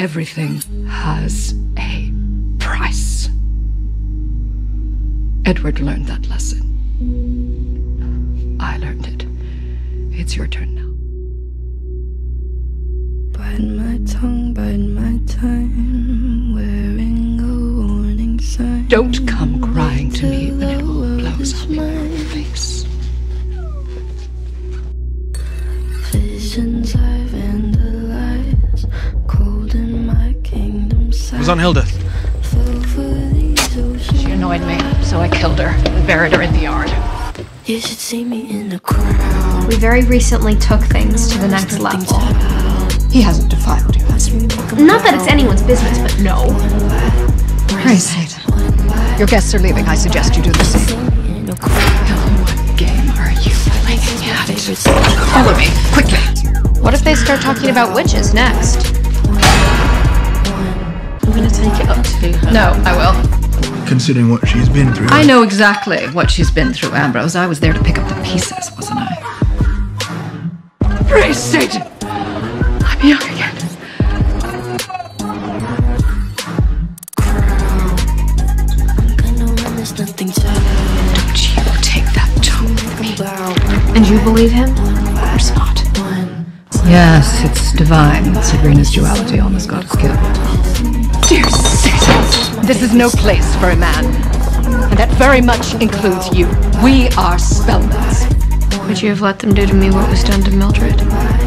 Everything has a price. Edward learned that lesson. I learned it. It's your turn now. Bite my tongue, bite my time, wearing a warning sign. Don't come crying to me when it all blows up in your face. Visions I on Hilda. She annoyed me, so I killed her and buried her in the yard. You should see me in the crowd. We very recently took things to the next level. He hasn't defiled you, has he? Not that it's anyone's business, but no. Praise Satan. Your guests are leaving. I suggest you do the same. What game are you playing? Follow me, quickly. What if they start talking about witches next? I'm gonna take it up to her. No, I will. Considering what she's been through. I know exactly what she's been through, Ambrose. I was there to pick up the pieces, wasn't I? Praise Satan! I'm young again. Gonna run, there's nothing to Don't you take that tone with me. And you believe him? Of course not. Yes, it's divine. Sabrina's duality almost got us killed. This is no place for a man. And that very much includes you. We are Spellmans. Would you have let them do to me what was done to Mildred?